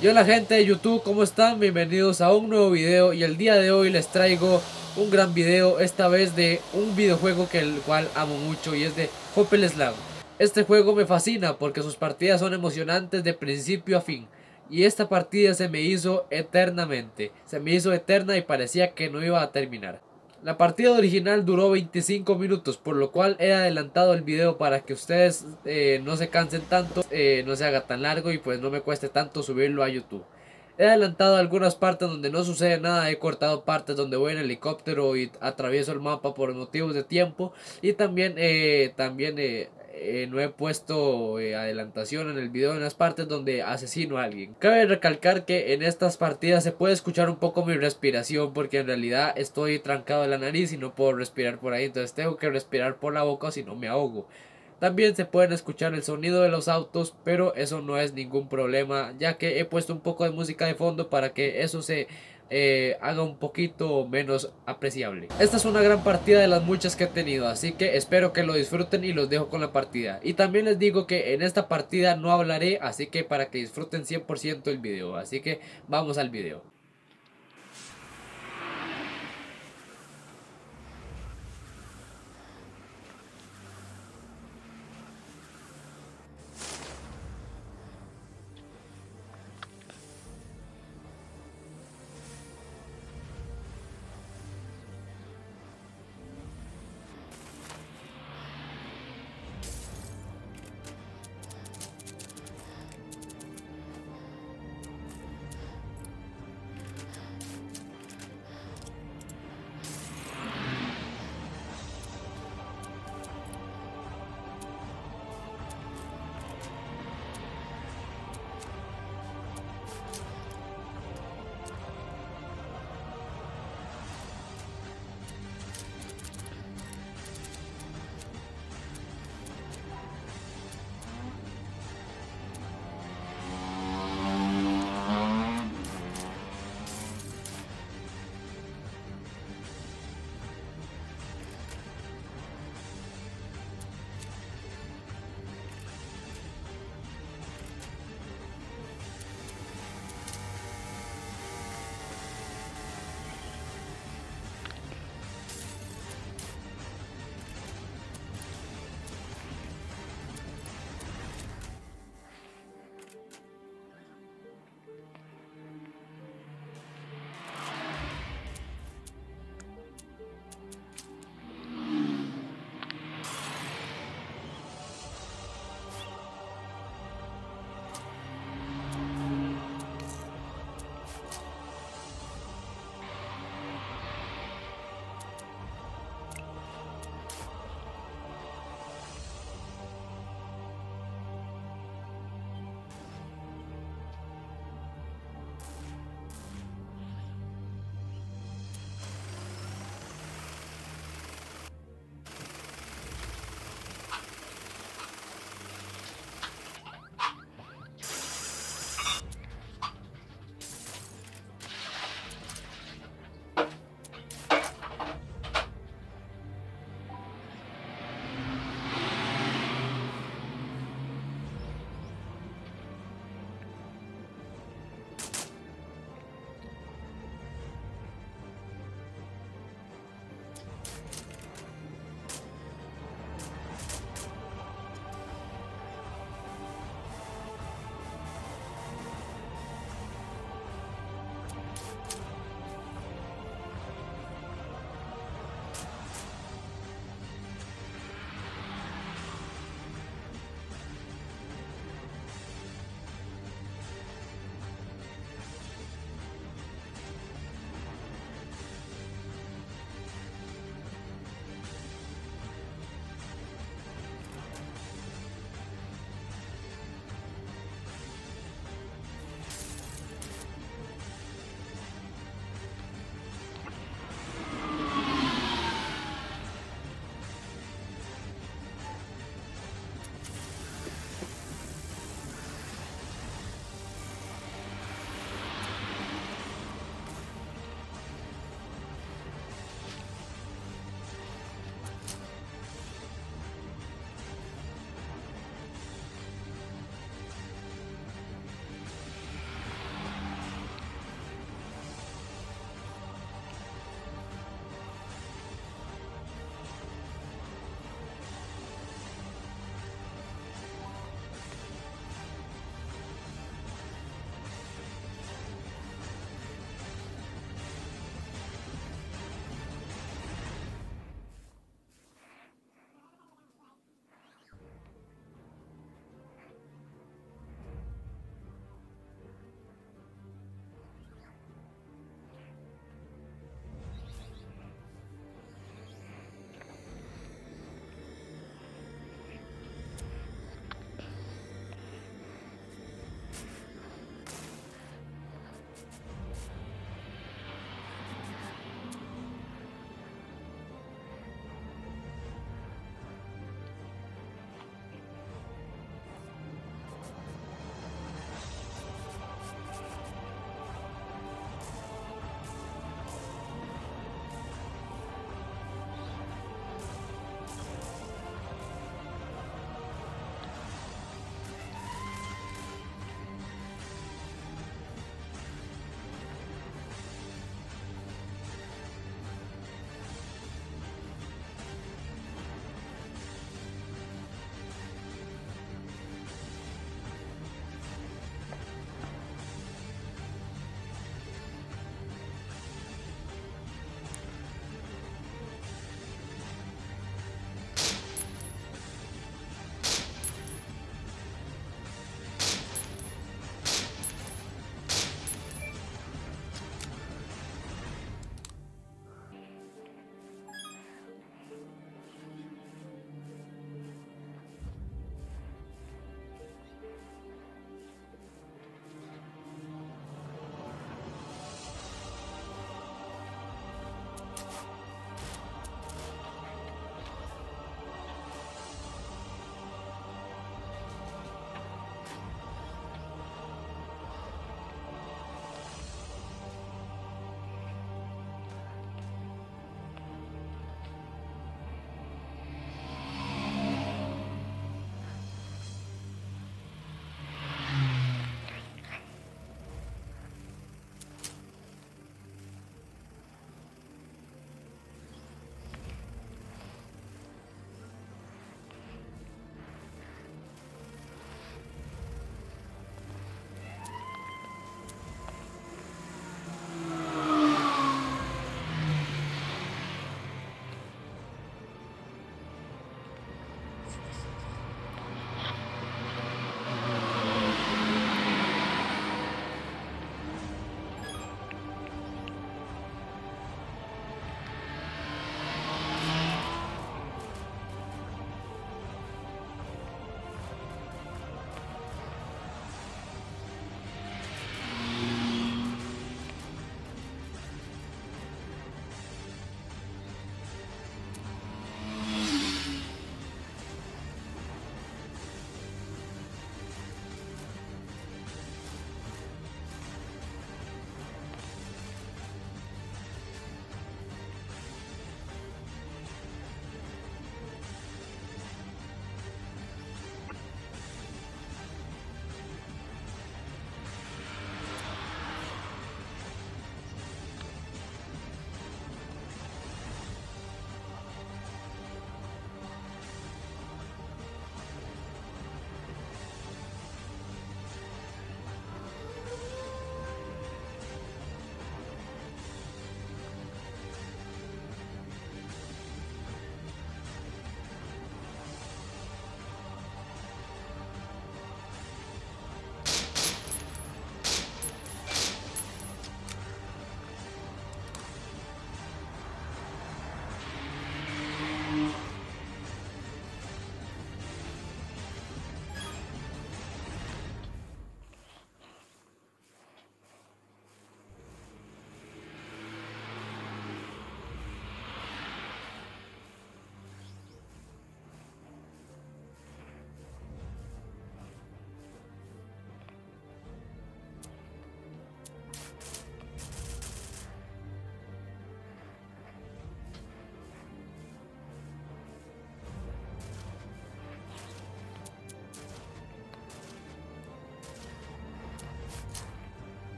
Y hola gente de YouTube, ¿cómo están? Bienvenidos a un nuevo video y el día de hoy les traigo un gran video, esta vez de un videojuego que el cual amo mucho y es de Hopel Slam. Este juego me fascina porque sus partidas son emocionantes de principio a fin y esta partida se me hizo eternamente, se me hizo eterna y parecía que no iba a terminar. La partida original duró 25 minutos, por lo cual he adelantado el video para que ustedes eh, no se cansen tanto, eh, no se haga tan largo y pues no me cueste tanto subirlo a YouTube. He adelantado algunas partes donde no sucede nada, he cortado partes donde voy en helicóptero y atravieso el mapa por motivos de tiempo y también, eh, también eh, no he puesto eh, adelantación en el video en las partes donde asesino a alguien. Cabe recalcar que en estas partidas se puede escuchar un poco mi respiración porque en realidad estoy trancado en la nariz y no puedo respirar por ahí, entonces tengo que respirar por la boca si no me ahogo. También se pueden escuchar el sonido de los autos, pero eso no es ningún problema, ya que he puesto un poco de música de fondo para que eso se eh, haga un poquito menos apreciable. Esta es una gran partida de las muchas que he tenido, así que espero que lo disfruten y los dejo con la partida. Y también les digo que en esta partida no hablaré, así que para que disfruten 100% el video, así que vamos al video.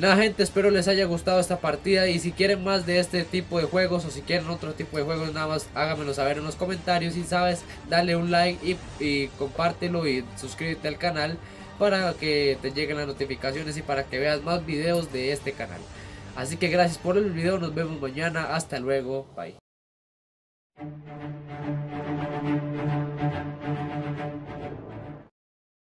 Nada gente, espero les haya gustado esta partida y si quieren más de este tipo de juegos o si quieren otro tipo de juegos nada más háganmelo saber en los comentarios y sabes, dale un like y compártelo y suscríbete al canal para que te lleguen las notificaciones y para que veas más videos de este canal. Así que gracias por el video, nos vemos mañana, hasta luego, bye.